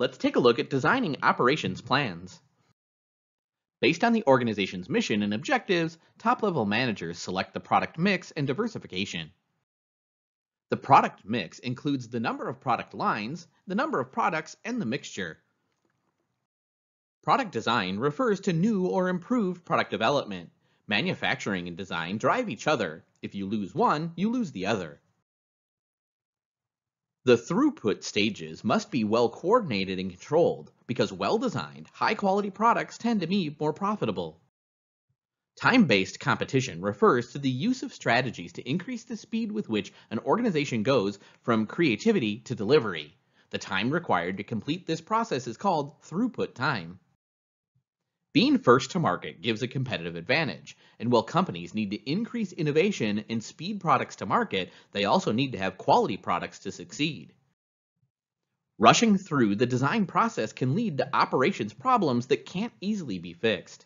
Let's take a look at designing operations plans. Based on the organization's mission and objectives, top-level managers select the product mix and diversification. The product mix includes the number of product lines, the number of products, and the mixture. Product design refers to new or improved product development. Manufacturing and design drive each other. If you lose one, you lose the other. The throughput stages must be well coordinated and controlled because well-designed, high-quality products tend to be more profitable. Time-based competition refers to the use of strategies to increase the speed with which an organization goes from creativity to delivery. The time required to complete this process is called throughput time. Being first to market gives a competitive advantage, and while companies need to increase innovation and speed products to market, they also need to have quality products to succeed. Rushing through the design process can lead to operations problems that can't easily be fixed.